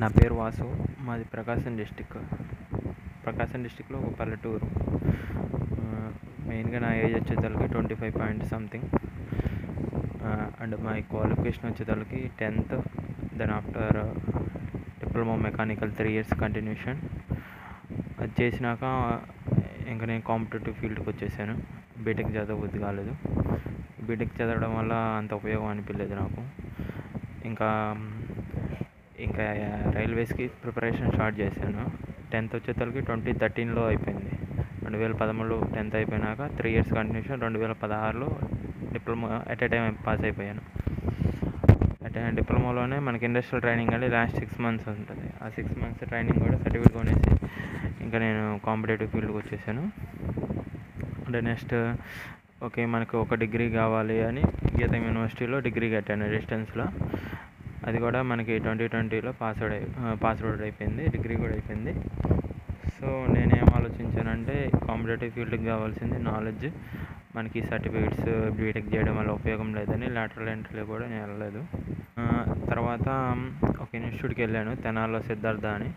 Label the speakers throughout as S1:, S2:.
S1: నా పేరు వాసు మాది ప్రకాశం డిస్టిక్. ప్రకాశం డిస్టిక్లో ఒక పల్లెటూరు. మెయిన్గా నా ఏజ్ వచ్చేసరికి twenty five point something. And my qualification వచ్చేసరికి tenth then after diploma mechanical three years continuation. అది చేసినాక ఇంకా నేను కాంపిటేటివ్ ఫీల్డ్కి వచ్చేసాను. బీటెక్ చదవబుద్ధి కాలేదు. బీటెక్ చదవడం వల్ల అంత ఉపయోగం అనిపించలేదు నాకు. ఇంకా ఇంకా రైల్వేస్కి ప్రిపరేషన్ స్టార్ట్ చేశాను. టెన్త్ వచ్చేసరికి ట్వంటీ థర్టీన్లో అయిపోయింది. రెండు వేల పదమూడు టెన్త్ అయిపోయినాక త్రీ ఇయర్స్ కంటిన్యూషన్ రెండు వేల పదహారులో diploma at a time pass అయిపోయాను. అట్ డిప్లొమాలోనే మనకి ఇండస్ట్రియల్ ట్రైనింగ్ అని లాస్ట్ సిక్స్ మంత్స్ ఉంటుంది. ఆ సిక్స్ మంత్స్ ట్రైనింగ్ కూడా సర్టిఫికేట్ కొనేసి ఇంకా నేను కాంపిటేటివ్ ఫీల్డ్కి వచ్చేసాను. అంటే నెక్స్ట్ ఓకే మనకు ఒక డిగ్రీ కావాలి అని గీతం యూనివర్సిటీలో డిగ్రీ కట్టాను డిస్టెన్స్లో. అది కూడా మనకి ట్వంటీ ట్వంటీలో పాస్అవుట్ అయి పాస్అవుట్ అయిపోయింది డిగ్రీ కూడా అయిపోయింది. సో నేనేం ఆలోచించానంటే కాంపిటేటివ్ ఫీల్డ్కి కావాల్సింది నాలెడ్జ్. మనకి సర్టిఫికేట్స్ బీటెక్ చేయడం వల్ల ఉపయోగం లేదని లాటరల్ ఎంట్రీలో కూడా నేను వెళ్ళలేదు. తర్వాత ఒక ఇన్స్టిట్యూట్కి వెళ్ళాను తెనాల్లో సిద్ధార్థ అని.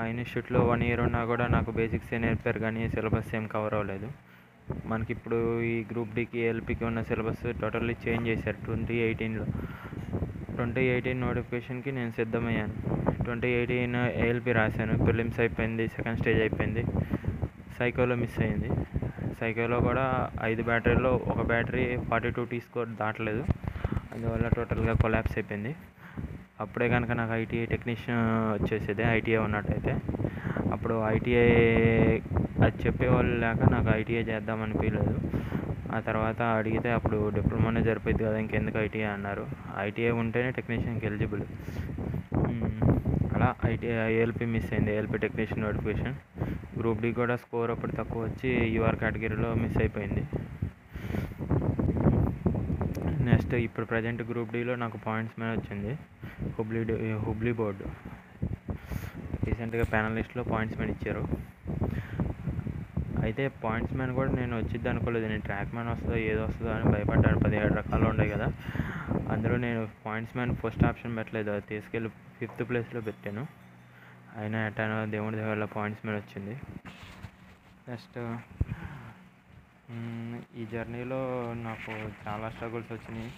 S1: ఆ ఇన్స్టిట్యూట్లో వన్ ఇయర్ ఉన్నా కూడా నాకు బేసిక్స్ నేర్పారు కానీ సిలబస్ ఏం కవర్ అవ్వలేదు. మనకి ఇప్పుడు ఈ గ్రూప్ డికి ఎల్పికి ఉన్న సిలబస్ టోటల్లీ చేంజ్ చేశారు ట్వంటీ ఎయిటీన్లో. ట్వంటీ ఎయిటీన్ నోటిఫికేషన్కి నేను సిద్ధమయ్యాను. ట్వంటీ ఎయిటీన్ ఏఎల్పి రాశాను. ప్రిలిమ్స్ అయిపోయింది సెకండ్ స్టేజ్ అయిపోయింది. సైకోలో మిస్ అయింది. సైకోలో కూడా ఐదు బ్యాటరీలో ఒక battery forty two T score దాటలేదు. అందువల్ల టోటల్గా కొలాప్స్ అయిపోయింది. అప్పుడే కనుక నాకు ఐటీఐ టెక్నీషియన్ వచ్చేసేది ఐటీఐ ఉన్నట్టయితే. అప్పుడు ఐటీఐ అది చెప్పేవాళ్ళు లేక నాకు ఐటీఐ చేద్దాం అనిపించలేదు ఆ తర్వాత అడిగితే అప్పుడు డిప్లొమానే సరిపోయింది కదా ఇంకెందుకు ఐటీఐ అన్నారు. ఐటీఐ ఉంటేనే టెక్నీషియన్కి ఎలిజిబుల్. అలా ఐటీఐ ఏఎల్పి మిస్ అయింది ALP technician notification. Group D కూడా స్కోర్ అప్పుడు తక్కువ వచ్చి యూఆర్ కేటగిరీలో మిస్ అయిపోయింది. నెక్స్ట్ ఇప్పుడు ప్రజెంట్ గ్రూప్ డిలో నాకు పాయింట్స్ మీద వచ్చింది. హుబ్లీ హుబ్లీ బోర్డు. రీసెంట్గా ప్యానలిస్ట్లో పాయింట్స్ మీద ఇచ్చారు. అయితే పాయింట్స్ మ్యాన్ కూడా నేను వచ్చిద్ది అనుకోలేదు. నేను ట్రాక్ మ్యాన్ వస్తుందో ఏదో వస్తుందో అని భయపడ్డాను. పదిహేడు రకాలు ఉన్నాయి కదా. అందులో నేను పాయింట్స్ మ్యాన్ ఫస్ట్ ఆప్షన్ పెట్టలేదు. అది తీసుకెళ్ళి ఫిఫ్త్ ప్లేస్లో పెట్టాను. అయినా ఎట్టానో దేవుడి దగ్గర పాయింట్స్ మ్యాన్ వచ్చింది. నెక్స్ట్ ఈ జర్నీలో నాకు చాలా స్ట్రగుల్స్ వచ్చినాయి.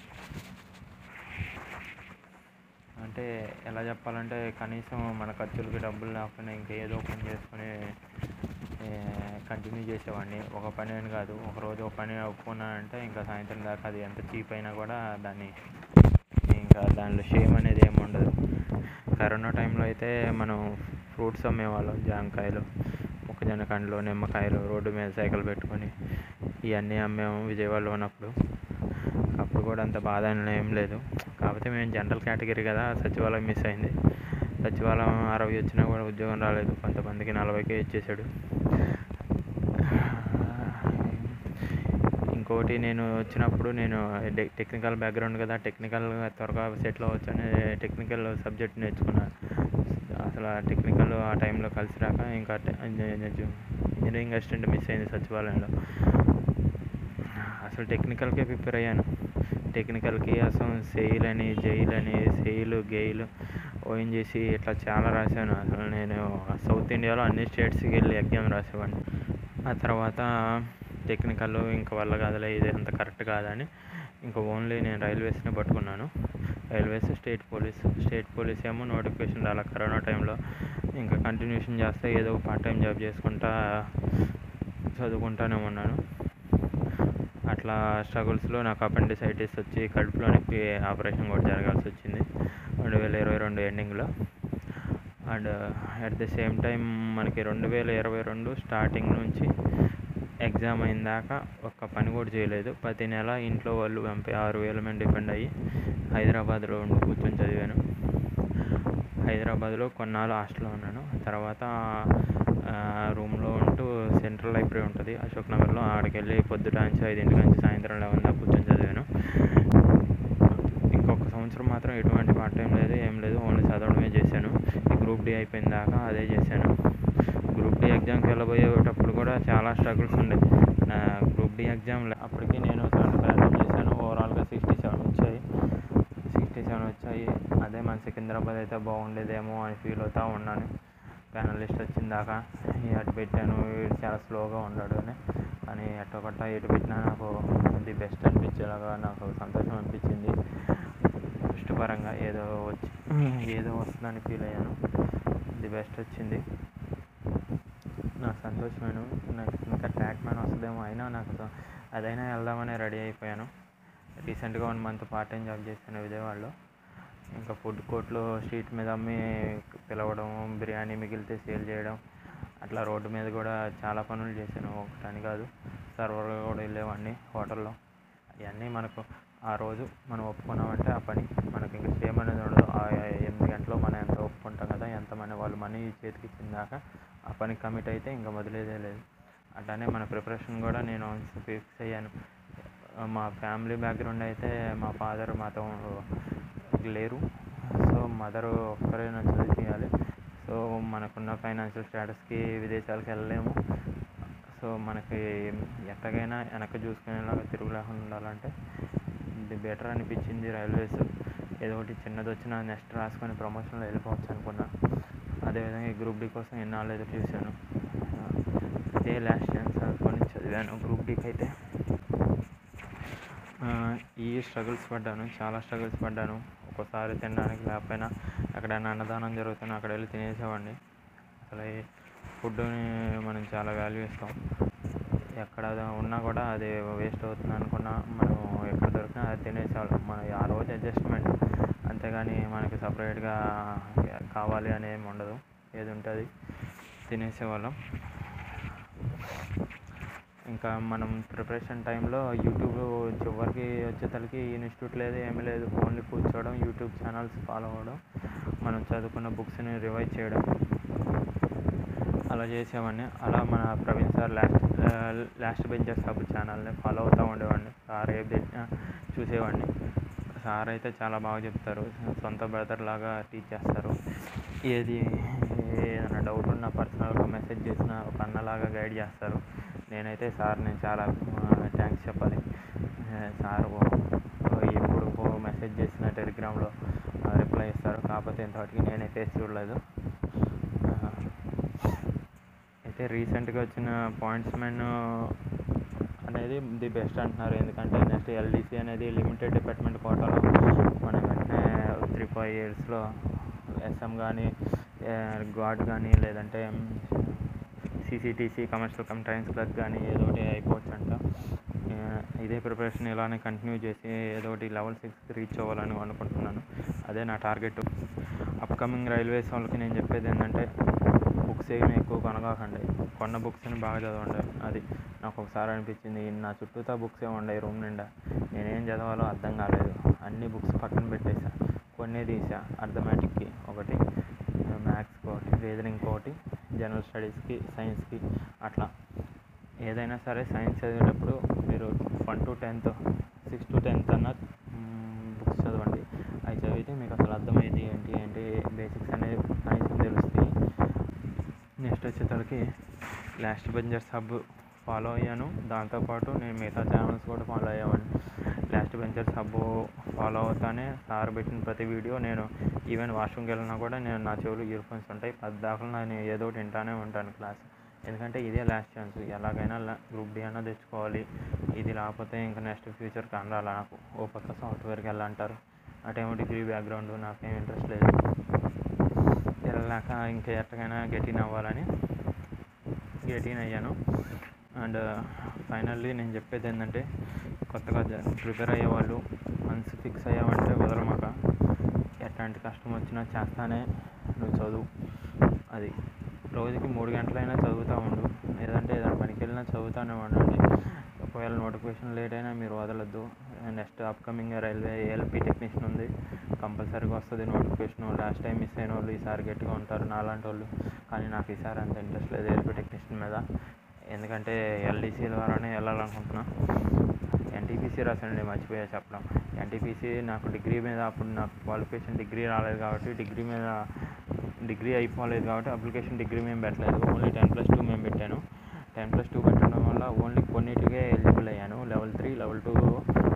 S1: అంటే ఎలా చెప్పాలంటే కనీసం మన ఖర్చులకి డబ్బులు లేకుండా ఇంకేదో పని చేసుకుని కంటిన్యూ చేసేవాడిని. ఒక పని అని కాదు ఒక రోజు ఒక పని ఒప్పుకున్నానంటే ఇంకా సాయంత్రం దాకా అది ఎంత చీప్ అయినా కూడా దాన్ని ఇంకా దానిలో షేమ్ అనేది ఏమి ఉండదు. కరోనా టైంలో అయితే మనం ఫ్రూట్స్ అమ్మేవాళ్ళం జామకాయలు మొక్కజొన్న కండ్లు నిమ్మకాయలు రోడ్డు మీద సైకిల్ పెట్టుకొని ఇవన్నీ అమ్మేము విజయవాడలో ఉన్నప్పుడు. అప్పుడు కూడా అంత బాధ ఏం లేదు. కాకపోతే మేము జనరల్ కేటగిరీ కదా సచివాలయం మిస్ అయింది. సచివాలయం అరవై వచ్చినా కూడా ఉద్యోగం రాలేదు. కొంతమందికి నలభైకే ఇచ్చేసాడు. ఇంకోటి నేను వచ్చినప్పుడు నేను టెక్నికల్ బ్యాక్గ్రౌండ్ కదా టెక్నికల్ త్వరగా సెటిల్ అవ్వచ్చు అని టెక్నికల్ సబ్జెక్ట్ నేర్చుకున్నాను అసలు ఆ టెక్నికల్ ఆ టైంలో కలిసి రాక ఇంకా ఇంజనీరింగ్ అసిస్టెంట్ మిస్ అయింది సచివాలయంలో. అసలు టెక్నికల్కే ప్రిపేర్ అయ్యాను. టెక్నికల్కి అసలు సెయిల్ అని జైల్ అని సెయిల్ గెయిల్ ఓఎన్జీసీ ఇట్లా చాలా రాశాను. అసలు నేను సౌత్ ఇండియాలో అన్ని స్టేట్స్కి వెళ్ళి ఎగ్జామ్ రాసేవాడిని. ఆ తర్వాత టెక్నికల్ ఇంకా వల్ల కాదులే ఇది అంత కరెక్ట్ కాదని ఇంకా ఓన్లీ నేను రైల్వేస్ని పట్టుకున్నాను. Railways state police state police ఏమో నోటిఫికేషన్ రాలే. కరోనా టైంలో ఇంకా కంటిన్యూషన్ చేస్తే ఏదో ఒక పార్ట్ టైం జాబ్ చేసుకుంటా చదువుకుంటానే ఉన్నాను అట్లా స్ట్రగుల్స్లో నాకు అపెండిసైటిస్ వచ్చి కడుపులో నొప్పి ఆపరేషన్ కూడా జరగాల్సి వచ్చింది. రెండు వేల ఇరవై రెండు ఎండింగ్లో and at the same time మనకి రెండు వేల ఇరవై రెండు స్టార్టింగ్ నుంచి ఎగ్జామ్ అయిన దాకా ఒక్క పని కూడా చేయలేదు. ప్రతి నెల ఇంట్లో వాళ్ళు పంపి ఆరు వేల మీద డిపెండ్ అయ్యి హైదరాబాద్లో ఉండి కూర్చొని చదివాను. హైదరాబాద్లో కొన్నాళ్ళు హాస్టల్లో ఉన్నాను. తర్వాత రూమ్లో ఉంటూ సెంట్రల్ లైబ్రరీ ఉంటుంది. అశోక్ నగర్లో ఆడికి వెళ్ళి పొద్దుట నుంచి ఐదింటి నుంచి సాయంత్రం లెవెన్ దాకా కూర్చొని చదివాను. ఇంకొక సంవత్సరం మాత్రం ఎటువంటి పార్ట్ టైం లేదు ఏం లేదు. ఓన్లీ చదవడమే చేశాను. ఈ గ్రూప్ డి అయిపోయిన దాకా అదే చేశాను. గ్రూప్ డి ఎగ్జామ్కి వెళ్ళబోయేటప్పుడు కూడా చాలా స్ట్రగుల్స్ ఉండే. నా గ్రూప్ డి ఎగ్జామ్ అప్పటికి నేను సెవెంటీ చేశాను. ఓవరాల్గా సిక్స్టీ సెవెన్ వచ్చాయి. సిక్స్టీ సెవెన్ వచ్చాయి. అదే మన సికింద్రాబాద్ అయితే బాగుండేదేమో అని ఫీల్ అవుతూ ఉన్నాను. ప్యానలిస్ట్ వచ్చిన దాకా అటు పెట్టాను. చాలా స్లోగా ఉన్నాడు అని. కానీ ఎట్టో కొట్ట ఎటు పెట్టినా నాకు ది బెస్ట్ అనిపించేలాగా నాకు సంతోషం అనిపించింది. దృష్టిపరంగా ఏదో వచ్చి ఏదో వస్తుందని ఫీల్ అయ్యాను. ది బెస్ట్ వచ్చింది. నాకు సంతోషమైన నాకు ఇంకా ట్రాక్ మ్యాన్ వస్తుందేమో అయినా నాకు అదైనా వెళ్దామని రెడీ అయిపోయాను. రీసెంట్గా one month part time job చేశాను విజయవాడలో. ఇంకా ఫుడ్ కోర్ట్లో స్ట్రీట్ మీద అమ్మి పిలవడం బిర్యానీ మిగిలితే సేల్ చేయడం అట్లా రోడ్డు మీద కూడా చాలా పనులు చేశాను. ఒకటని కాదు సర్వర్గా కూడా వెళ్ళేవాడిని హోటల్లో. ఇవన్నీ మనకు ఆ రోజు మనం ఒప్పుకున్నామంటే ఆ పని మనకి ఇంకా సేమ్ అనేది ఉండదు. ఆ ఎనిమిది గంటలు మనం ఎంత ఒప్పుకుంటాం కదా ఎంత మన వాళ్ళు మనీ చేతికి ఇచ్చిందాక ఆ పని కమిట్ అయితే ఇంకా వదిలేదే లేదు. అట్లానే మన ప్రిపరేషన్ కూడా నేను ఫిక్స్ అయ్యాను. మా ఫ్యామిలీ బ్యాక్గ్రౌండ్ అయితే మా ఫాదర్ మాతో లేరు. సో మదర్ ఒక్కరైనా తీయాలి సో మనకున్న ఫైనాన్షియల్ స్టేటస్కి విదేశాలకు వెళ్ళలేము. సో మనకి ఎట్టగైనా వెనక్కి చూసుకునేలాగా తిరుగులేకుండా ఉండాలంటే ఇది బెటర్ అనిపించింది రైల్వేస్. ఏదో ఒకటి చిన్నది వచ్చినా నెక్స్ట్ రాసుకొని ప్రమోషన్లో వెళ్ళిపోవచ్చు అనుకున్నా. అదేవిధంగా ఈ గ్రూప్ డీ కోసం ఎన్నాళ్ళు ఎదురు చూశాను. ఇదే లాస్ట్ ఛాన్స్ అనుకొని చదివాను. గ్రూప్ డీకి అయితే ఈ స్ట్రగుల్స్ పడ్డాను. చాలా స్ట్రగుల్స్ పడ్డాను. ఒక్కోసారి తినడానికి లేకపోయినా ఎక్కడైనా అన్నదానం జరుగుతున్నా అక్కడ వెళ్ళి తినేసేవాడిని. అసలు ఈ ఫుడ్ని మనం చాలా వాల్యూ ఇస్తాం. ఎక్కడ ఉన్నా కూడా అది వేస్ట్ అవుతుంది అనుకున్నా. మనం తినేసేవాళ్ళం. మన ఆ రోజు అడ్జస్ట్మెంట్ అంతేగాని మనకి సపరేట్గా కావాలి అని ఏమి ఉండదు. ఏది ఉంటుంది తినేసేవాళ్ళం. ఇంకా మనం ప్రిపరేషన్ టైంలో యూట్యూబ్ చివరికి వచ్చేసరికి ఇన్స్టిట్యూట్ లేదు ఏమీ లేదు. ఓన్లీ కూర్చోవడం యూట్యూబ్ ఛానల్స్ ఫాలో అవ్వడం మనం చదువుకున్న బుక్స్ని రివైజ్ చేయడం. అలా చేసేవాడిని. అలా మన Praveen sir last last bencher sub ఛానల్ని ఫాలో అవుతూ ఉండేవాడిని. సార్ ఏది పెట్టినా చూసేవాడిని. సార్ అయితే చాలా బాగా చెప్తారు. సొంత బ్రదర్ లాగా టీచ్ చేస్తారు. ఏది ఏదైనా డౌట్ ఉన్నా పర్సనల్గా మెసేజ్ చేసినా ఒక అన్నలాగా గైడ్ చేస్తారు. నేనైతే సార్ని చాలా థ్యాంక్స్ చెప్పాలి. సార్ ఎప్పుడు మెసేజ్ చేసిన టెలిగ్రామ్లో రిప్లై ఇస్తారు. కాకపోతే ఇంతవరకు నేనే ఫేస్ చూడలేదు ఆ, అయితే రీసెంట్గా వచ్చిన పాయింట్స్ మెన్ అనేది ది బెస్ట్ అంటున్నారు. ఎందుకంటే నెక్స్ట్ ఎల్డీసీ అనేది లిమిటెడ్ డిపార్ట్మెంట్ కోటాలో మనం వెంటనే త్రీ ఫైవ్ ఇయర్స్లో ఎస్ఎం కానీ గాడ్ కానీ లేదంటే సిసిటీసీ కమర్షియల్ కంప్లైన్స్ క్లర్క్ కానీ ఏదో ఒకటి అయిపోవచ్చు అంట ఇదే ప్రిపరేషన్ ఇలానే కంటిన్యూ చేసి ఏదో ఒకటి లెవెల్ సిక్స్కి రీచ్ అవ్వాలని అనుకుంటున్నాను. అదే నా టార్గెట్ అప్కమింగ్ రైల్వేస్ వాళ్ళకి నేను చెప్పేది ఏంటంటే బుక్స్ ఏమి ఎక్కువ కొనగాకండి. కొన్న బుక్స్ని బాగా చదవండి. అది నాకు ఒకసారి అనిపించింది నా చుట్టూతా బుక్స్ ఏమి ఉన్నాయి రూమ్ నిండా. నేనేం చదవాలో అర్థం కాలేదు. అన్ని బుక్స్ పక్కన పెట్టేసా. కొన్ని తీసా. అర్థమెటిక్కి ఒకటి మ్యాథ్స్కి ఒకటి రీజనింగ్కి ఒకటి జనరల్ స్టడీస్కి సైన్స్కి అట్లా. ఏదైనా సరే సైన్స్ చదివేటప్పుడు మీరు one to tenth six to tenth అన్న బుక్స్ చదవండి. అవి చదివితే మీకు అసలు అర్థమైంది ఏంటి ఏంటి బేసిక్స్ అనేది కనీసం తెలుస్తాయి. నెక్స్ట్ వచ్చేసరికి లాస్ట్ బెంజర్ సబ్ ఫాలో అయ్యాను. దాంతోపాటు నేను మిగతా ఛానల్స్ కూడా ఫాలో అయ్యేవాడిని. లాస్ట్ బెంచర్స్ సబ్ ఫాలో అవుతానే సార్ పెట్టిన ప్రతి వీడియో నేను ఈవెన్ వాష్రూమ్కి వెళ్ళినా కూడా నేను నా చెవులు ఇయర్ ఫోన్స్ ఉంటాయి. పద్దాకలు నేను ఏదో ఒకటి వింటానే ఉంటాను క్లాస్. ఎందుకంటే ఇదే లాస్ట్ ఛాన్స్. ఎలాగైనా గ్రూప్ డి అన్నా తెచ్చుకోవాలి. ఇది లేకపోతే ఇంకా నెక్స్ట్ ఫ్యూచర్ కనరాల నాకు. ఓ పక్క సాఫ్ట్వేర్కి వెళ్ళంటారు. అటేమో డిగ్రీ బ్యాక్గ్రౌండ్? నాకేం ఇంట్రెస్ట్ లేదు. వెళ్ళాక ఇంకా ఎట్టకైనా గెటిన్ అవ్వాలని ఎయిటీన్ అయ్యాను. అండ్ uh, ఫైనల్లీ నేను చెప్పేది ఏంటంటే కొత్తగా ప్రిపేర్ అయ్యేవాళ్ళు మనసు ఫిక్స్ అయ్యామంటే వదలమాక. ఎట్లాంటి కష్టం వచ్చినా చేస్తానే నువ్వు చదువు. అది రోజుకి మూడు గంటలైనా చదువుతూ ఉండు. లేదంటే ఏదైనా పనికి వెళ్ళినా చదువుతూనే ఉండండి. ఒకవేళ నోటిఫికేషన్ లేట్ అయినా మీరు వదలొద్దు. Next upcoming railway ALP technician ఉంది. కంపల్సరీగా వస్తుంది నోటిఫికేషన్ లాస్ట్ టైం మిస్ అయిన వాళ్ళు ఈసారి గట్టిగా ఉంటారు నాలాంటి వాళ్ళు. కానీ నాకు ఈసారి అంత ఇంట్రెస్ట్ లేదు ఏఎల్పి టెక్నీషియన్ మీద. ఎందుకంటే ఎల్డీసీ ద్వారానే వెళ్ళాలనుకుంటున్నా. ఎన్టీపీసీ రాసానండి మర్చిపోయా చెప్పడం. ఎన్టీపీసీ నాకు డిగ్రీ మీద అప్పుడు నాకు క్వాలిఫికేషన్ డిగ్రీ రాలేదు కాబట్టి డిగ్రీ మీద డిగ్రీ అయిపోలేదు కాబట్టి అప్లికేషన్ డిగ్రీ మేము పెట్టలేదు. ఓన్లీ టెన్ ప్లస్ టూ మేము పెట్టాను. టెన్ ప్లస్ టూ పెట్టడం వల్ల ఓన్లీ కొన్నిటికే ఎలిజిబుల్ అయ్యాను. లెవెల్ త్రీ లెవెల్ టూ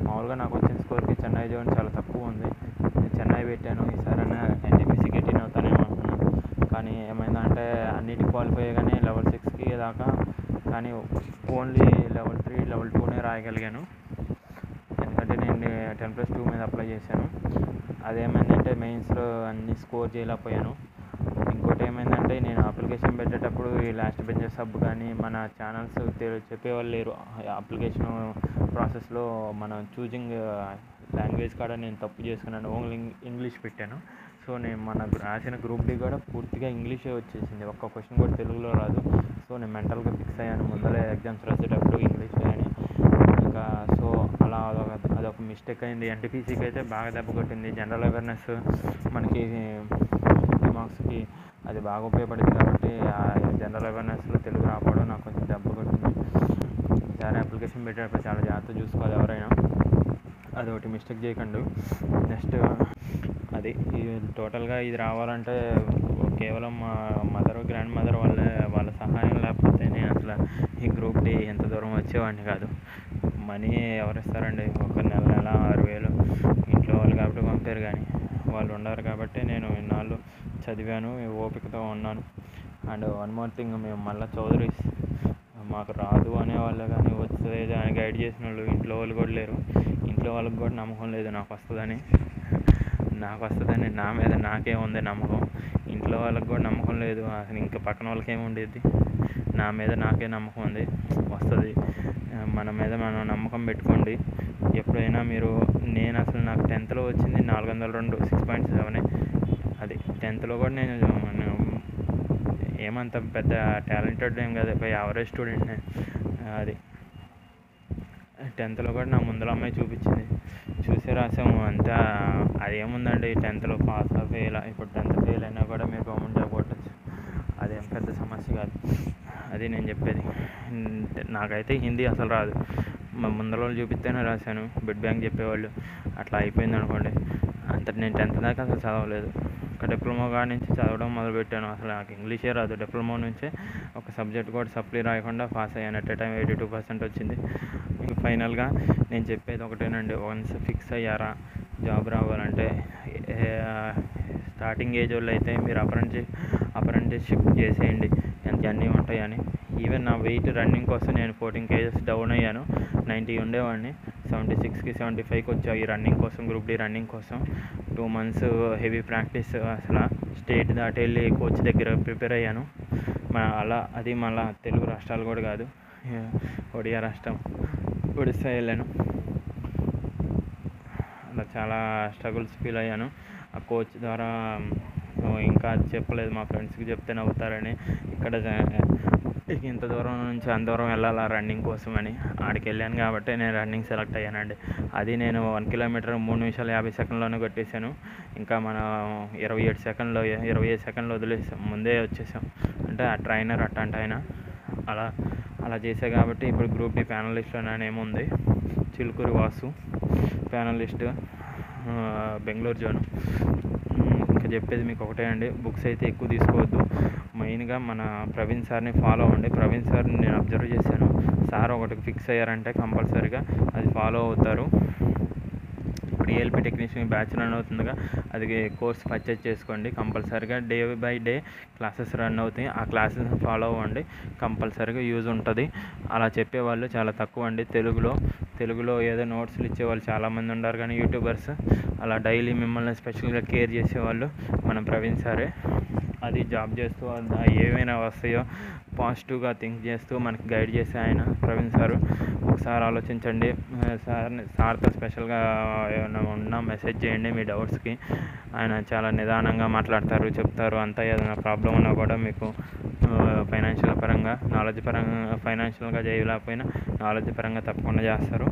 S1: మామూలుగా నాకు వచ్చిన స్కోర్కి చెన్నై జోన్ చాలా తక్కువ ఉంది. నేను చెన్నై పెట్టాను ఈసారైనా ఎన్టీపీసీ గెటిన్ అవుతానేమో అనుకున్నాను. కానీ ఏమైందంటే అన్నిటి క్వాలిఫై కానీ లెవెల్ సిక్స్కి దాకా కానీ ఓన్లీ లెవెల్ త్రీ లెవెల్ టూనే రాయగలిగాను. ఎందుకంటే నేను టెన్ ప్లస్ టూ మీద అప్లై చేశాను. అదేమైందంటే మెయిన్స్లో అన్ని స్కోర్ చేయలేకపోయాను. అంటే నేను అప్లికేషన్ పెట్టేటప్పుడు ఈ లాస్ట్ బెంచెస్ సబ్ కానీ మన ఛానల్స్ చెప్పేవాళ్ళు లేరు. అప్లికేషన్ ప్రాసెస్లో మనం చూజింగ్ లాంగ్వేజ్ కాడ నేను తప్పు చేసుకున్నాను. ఓన్లీ ఇంగ్లీష్ పెట్టాను. సో నేను మన రాసిన గ్రూప్ డి కూడా పూర్తిగా ఇంగ్లీషే వచ్చేసింది. ఒక్క క్వశ్చన్ కూడా తెలుగులో రాదు. సో నేను మెంటల్గా ఫిక్స్ అయ్యాను. ముందరే ఎగ్జామ్స్ రాసేటప్పుడు ఇంగ్లీష్ అని. ఇంకా సో అలా అదొక అదొక మిస్టేక్ అయింది. ఎన్టీపీసీకి అయితే బాగా దెబ్బ కొట్టింది. జనరల్ అవేర్నెస్ మనకి మార్క్స్కి అది బాగా ఉపయోగపడింది కాబట్టి ఆ జనరల్ అవేర్నెస్లో తెలుగు రాకపోవడం నాకు కొంచెం దెబ్బ కొట్టింది. ఈసారి అప్లికేషన్ పెట్టేటప్పుడు చాలా జాగ్రత్త చూసుకోవాలి ఎవరైనా. అది ఒకటి మిస్టేక్ చేయకండి. నెక్స్ట్ అది టోటల్గా ఇది రావాలంటే కేవలం మా మదర్ గ్రాండ్ మదర్ వాళ్ళ వాళ్ళ సహాయం లేకపోతే నేను అసలు ఈ గ్రూప్ డి ఎంత దూరం వచ్చేవాడిని కాదు. మనీ ఎవరు ఇస్తారండి ఒక నెల నెల ఆరు వేలు ఇంట్లో వాళ్ళు కాబట్టి పంపారు కానీ వాళ్ళు ఉండరు కాబట్టి నేను ఇన్నాళ్ళు చదివాను ఓపికతో ఉన్నాను. అండ్ వన్ మోర్ థింగ్ మేము మళ్ళీ చౌదరీస్ మాకు రాదు అనేవాళ్ళు కానీ వస్తుంది అని గైడ్ చేసిన వాళ్ళు ఇంట్లో వాళ్ళు కూడా లేరు. ఇంట్లో వాళ్ళకి కూడా నమ్మకం లేదు నాకు వస్తుందని. నాకు వస్తుందని నా మీద నాకే ఉంది నమ్మకం. ఇంట్లో వాళ్ళకి కూడా నమ్మకం లేదు అసలు ఇంకా పక్కన వాళ్ళకి ఏముండేది నా మీద నాకే నమ్మకం ఉంది వస్తుంది. మన మీద మనం నమ్మకం పెట్టుకోండి. ఎప్పుడైనా మీరు నేను అసలు నాకు టెన్త్లో వచ్చింది నాలుగు వందల రెండు సిక్స్ పాయింట్ సెవెన్ అది టెన్త్లో కూడా నేను నేను ఏమంత పెద్ద టాలెంటెడ్ ఏం కాదు యావరేజ్ స్టూడెంట్నే. అది టెన్త్లో కూడా నా ముందర అమ్మాయి చూపించింది. చూసి రాసాము అంతా అదేముందండి టెన్త్లో పాస్ ఫెయిల్ ఇప్పుడు టెన్త్ ఫెయిల్ అయినా కూడా మీరు గవర్నమెంట్ జాబ్ కొట్టచ్చు. అదేం పెద్ద సమస్య కాదు. అది నేను చెప్పేది. నాకైతే హిందీ అసలు రాదు. మా ముందర వాళ్ళు చూపిస్తేనే రాశాను. బిడ్ బ్యాంక్ చెప్పేవాళ్ళు. అట్లా అయిపోయింది అనుకోండి అంత నేను టెన్త్ దాకా అసలు చదవలేదు. ఒక డిప్లొమా కాడ నుంచి చదవడం మొదలుపెట్టాను. అసలు నాకు ఇంగ్లీషే రాదు. డిప్లొమా నుంచే ఒక సబ్జెక్ట్ కూడా సప్లీ రాయకుండా పాస్ అయ్యాను. At a time eighty two percent వచ్చింది. ఫైనల్గా నేను చెప్పేది ఒకటేనండి. వన్స్ ఫిక్స్ అయ్యారా జాబ్ రావాలంటే స్టార్టింగ్ ఏజ్ వాళ్ళు అయితే మీరు అప్రెంటిస్ అప్రెంటిస్షిప్ చేసేయండి. ఎంత అన్నీ ఉంటాయని. ఈవెన్ నా వెయిట్ రన్నింగ్ కోసం నేను ఫోర్టీన్ కేజెస్ డౌన్ అయ్యాను. నైంటీ ఉండేవాడిని. సెవెంటీ సిక్స్కి సెవెంటీ ఫైవ్కి వచ్చాయి ఈ రన్నింగ్ కోసం గ్రూప్ డి రన్నింగ్ కోసం. టూ మంత్స్ హెవీ ప్రాక్టీస్ అసలు స్టేట్ దాటి వెళ్ళి కోచ్ దగ్గర ప్రిపేర్ అయ్యాను. మన అలా అది మళ్ళా తెలుగు రాష్ట్రాలు కూడా కాదు. ఒడియా రాష్ట్రం ఒడిస్సా వెళ్ళాను. అలా చాలా స్ట్రగుల్స్ ఫీల్ అయ్యాను. ఆ కోచ్ ద్వారా ఇంకా చెప్పలేదు. మా ఫ్రెండ్స్కి చెప్తే నవ్వుతారని. ఇక్కడ ఇంత దూరం నుంచి అంత దూరం వెళ్ళాలా రన్నింగ్ కోసం అని ఆడికి వెళ్ళాను కాబట్టి నేను రన్నింగ్ సెలెక్ట్ అయ్యానండి. అది నేను వన్ కిలోమీటర్ మూడు నిమిషాలు యాభై సెకండ్లోనే కొట్టేశాను. ఇంకా మన ఇరవై ఏడు సెకండ్లో ఇరవై ఐదు సెకండ్లు వదిలేసాం. ముందే వచ్చేసాం. అంటే ఆ ట్రైనర్ అట్టంటే ఆయన. అలా అలా చేసా కాబట్టి ఇప్పుడు గ్రూప్ డి ప్యానలిస్ట్లో నా ఉంది. Chilukuri Vasu panelist Bengaluru zone. ఇంకా చెప్పేది మీకు ఒకటే అండి. బుక్స్ అయితే ఎక్కువ తీసుకోవద్దు. మెయిన్గా మన ప్రవీణ్ సార్ని ఫాలో అవ్వండి. ప్రవీణ్ సార్ని నేను అబ్జర్వ్ చేశాను. సార్ ఒకటి ఫిక్స్ అయ్యారంటే కంపల్సరీగా అది ఫాలో అవుతారు. ఇప్పుడు ఏఎల్పి టెక్నీషియన్ బ్యాచ్ రన్ అవుతుందిగా. అది కోర్స్ పర్చేజ్ చేసుకోండి కంపల్సరీగా day by day classes run అవుతాయి. ఆ క్లాసెస్ ఫాలో అవ్వండి. కంపల్సరీగా యూజ్ ఉంటుంది. అలా చెప్పేవాళ్ళు చాలా తక్కువ అండి. తెలుగులో తెలుగులో ఏదో నోట్స్లు ఇచ్చేవాళ్ళు చాలామంది ఉన్నారు కానీ యూట్యూబర్స్ అలా డైలీ మిమ్మల్ని స్పెషల్గా కేర్ చేసేవాళ్ళు మన ప్రవీణ్ సారే అది జాబ్ చేస్తూ ఏమైనా వస్తాయో పాజిటివ్గా థింక్ చేస్తూ మనకి గైడ్ చేసే ఆయన ప్రవీణ్ సారు. ఒకసారి ఆలోచించండి. సార్ని సార్తో స్పెషల్గా ఏమైనా ఉన్నా మెసేజ్ చేయండి మీ డౌట్స్కి. ఆయన చాలా నిదానంగా మాట్లాడతారు చెప్తారు. అంతా ఏదైనా ప్రాబ్లం ఉన్నా కూడా మీకు ఫైనాన్షియల్ పరంగా నాలెడ్జ్ పరంగా ఫైనాన్షియల్గా చేయలేకపోయినా నాలెడ్జ్ పరంగా తప్పకుండా చేస్తారు.